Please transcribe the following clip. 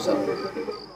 さ